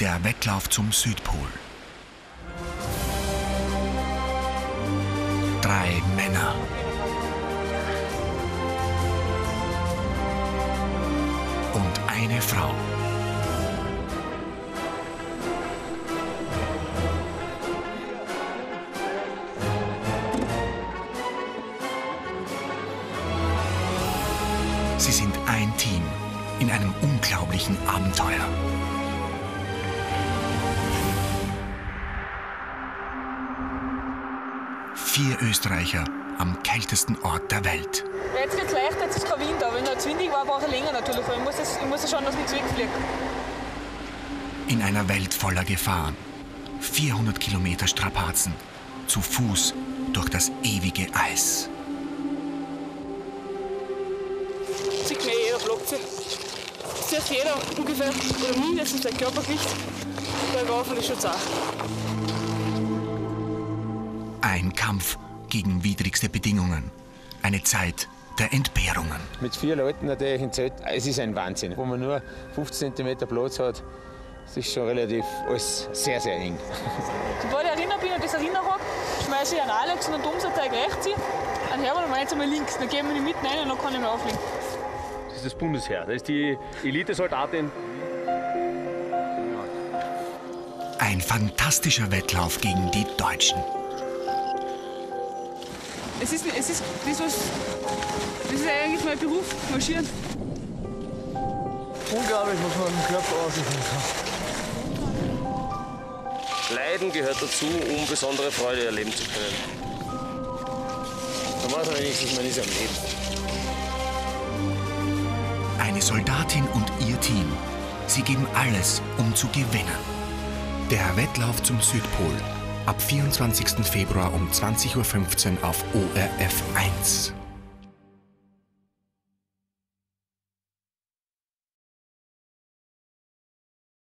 Der Wettlauf zum Südpol. Drei Männer. Und eine Frau. Sie sind ein Team in einem unglaublichen Abenteuer. Vier Österreicher am kältesten Ort der Welt. Jetzt geht's leicht, jetzt ist kein Wind, aber wenn es windig war, brauche ich länger natürlich, weil ich muss, das, ich muss schauen, dass nichts wegfliegt. In einer Welt voller Gefahren. 400 Kilometer Strapazen. Zu Fuß durch das ewige Eis. Sieht mir jeder blockt sich. Sieht jeder ungefähr, oder mindestens sein Körpergewicht. Bergauf und ist schon zart. Ein Kampf gegen widrigste Bedingungen. Eine Zeit der Entbehrungen. Mit vier Leuten natürlich im Zelt, es ist ein Wahnsinn. Wo man nur 15 cm Platz hat, das ist schon relativ alles sehr, sehr eng. Sobald ich erinnert bin und das erinnert habe, schmeiße ich einen Alex und einen Domserteig rechts hin, einen Herbert und meins einmal links. Dann gehen wir nicht mitten rein und dann kann ich mehr auflegen. Das ist das Bundesheer, das ist die Elitesoldatin. Ein fantastischer Wettlauf gegen die Deutschen. Es ist, es ist das, was, das ist eigentlich mein Beruf, marschieren. Unglaublich, was man im Körper ausüben kann. Leiden gehört dazu, um besondere Freude erleben zu können. Da weiß man wenigstens, man ist am Leben. Eine Soldatin und ihr Team. Sie geben alles, um zu gewinnen. Der Wettlauf zum Südpol. Ab 24. Februar um 20.15 Uhr auf ORF 1.